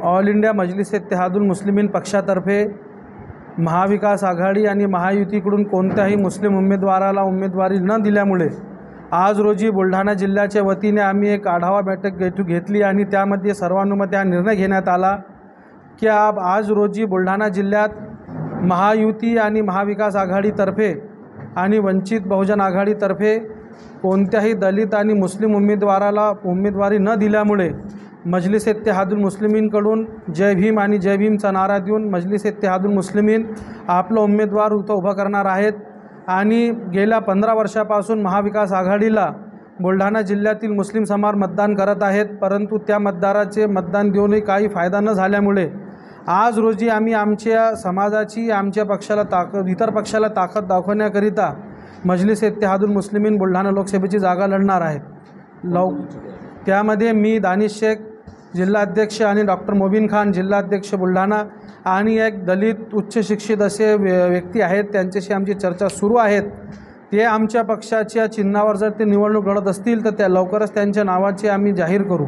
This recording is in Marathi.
ऑल इंडिया मजलिस इत्तेहादुल मुस्लिमीन पक्षातर्फे महाविकास आघाडी आणि महायुतीकडून कोणत्याही मुस्लिम उमेदवाराला उमेदवारी न दिल्यामुळे आज रोजी बुलढाणा जिल्ह्याच्या वतीने आम्ही एक आढावा बैठक घेतू घेतली आणि त्यामध्ये सर्वानुमते हा निर्णय घेण्यात आला की आप आज रोजी बुलढाणा जिल्ह्यात महायुती आणि महाविकास आघाडीतर्फे आणि वंचित बहुजन आघाडीतर्फे कोणत्याही दलित आणि मुस्लिम उमेदवाराला उमेदवारी न दिल्यामुळे मजलिस इत्तेहादुल मुस्लिमींकडून जय भीम आणि जय भीमचा नारा देऊन मजलिस इत्तेहादुल मुस्लिमीन आपलं उमेदवार इथं उभं करणार आहेत. आणि गेल्या पंधरा वर्षापासून महाविकास आघाडीला बुलढाणा जिल्ह्यातील मुस्लिम समाज मतदान करत आहेत. परंतु त्या मतदाराचे मतदान देऊनही काही फायदा न झाल्यामुळे आज रोजी आम्ही आमच्या समाजाची आमच्या पक्षाला ताकद इतर पक्षाला ताकद दाखवण्याकरिता मजलिस इत्तेहादुल मुस्लिमीन बुलढाणा लोकसभेची जागा लढणार आहेत. लव त्यामध्ये मी दानिश शेख जिल्हाध्यक्ष आणि डॉक्टर मोबिन खान जिल्हाध्यक्ष बुलढाणा आणि एक दलित उच्च शिक्षित असे व्य व्यक्ती आहेत. त्यांच्याशी आमची चर्चा सुरू आहेत. ते आमच्या पक्षाच्या चिन्हावर जर ते निवडणूक लढत असतील तर त्या लवकरच त्यांच्या नावाचे आम्ही जाहीर करू.